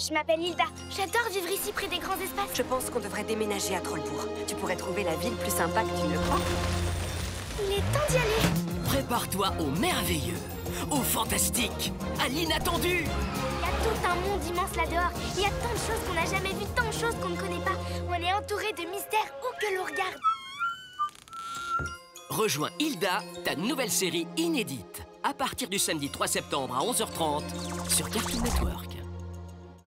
Je m'appelle Hilda. J'adore vivre ici près des grands espaces. Je pense qu'on devrait déménager à Trollbourg. Tu pourrais trouver la ville plus sympa que tu ne le crois. Il est temps d'y aller. Prépare-toi au merveilleux, au fantastique, à l'inattendu. Il y a tout un monde immense là dehors. Il y a tant de choses qu'on n'a jamais vues, tant de choses qu'on ne connaît pas. On est entouré de mystères où que l'on regarde. Rejoins Hilda, ta nouvelle série inédite, à partir du samedi 3 septembre à 11h30 sur Cartoon Network.